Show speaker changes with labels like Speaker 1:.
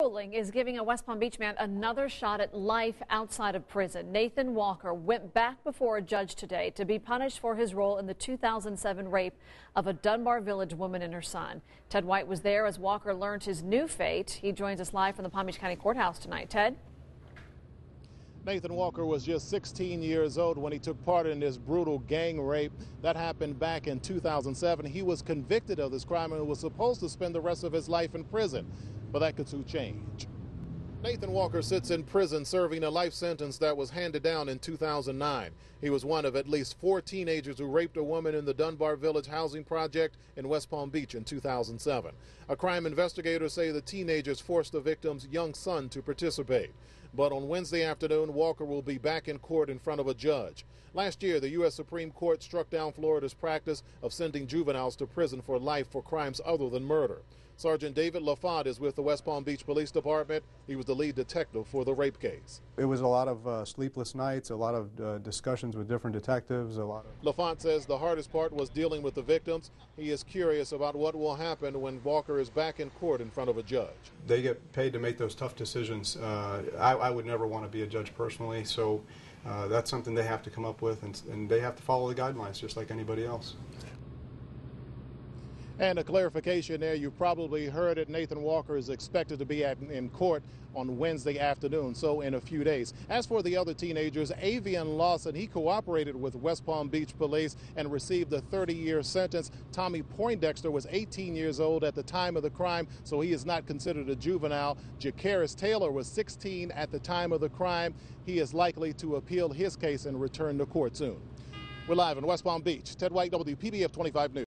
Speaker 1: Ruling is giving a West Palm Beach man another shot at life outside of prison. Nathan Walker went back before a judge today to be punished for his role in the 2007 rape of a Dunbar Village woman and her son. Ted White was there as Walker learned his new fate. He joins us live from the Palm Beach County Courthouse tonight. Ted?
Speaker 2: Nathan Walker was just 16 years old when he took part in this brutal gang rape. That happened back in 2007. He was convicted of this crime and was supposed to spend the rest of his life in prison but that could soon change. Nathan Walker sits in prison serving a life sentence that was handed down in 2009. He was one of at least four teenagers who raped a woman in the Dunbar Village housing project in West Palm Beach in 2007. A crime investigator say the teenagers forced the victim's young son to participate. But on Wednesday afternoon, Walker will be back in court in front of a judge. Last year, the U.S. Supreme Court struck down Florida's practice of sending juveniles to prison for life for crimes other than murder. Sergeant David LaFont is with the West Palm Beach Police Department. He was the lead detective for the rape case.
Speaker 3: It was a lot of uh, sleepless nights, a lot of uh, discussions with different detectives, a lot of...
Speaker 2: LaFont says the hardest part was dealing with the victims. He is curious about what will happen when Walker is back in court in front of a judge.
Speaker 3: They get paid to make those tough decisions. Uh, I, I, would never want to be a judge personally, so uh, that's something they have to come up with, and, and they have to follow the guidelines just like anybody else.
Speaker 2: And a clarification there, you probably heard it. Nathan Walker is expected to be at, in court on Wednesday afternoon, so in a few days. As for the other teenagers, Avion Lawson, he cooperated with West Palm Beach Police and received a 30-year sentence. Tommy Poindexter was 18 years old at the time of the crime, so he is not considered a juvenile. Jakaris Taylor was 16 at the time of the crime. He is likely to appeal his case and return to court soon. We're live in West Palm Beach. Ted White, WPBF 25 News.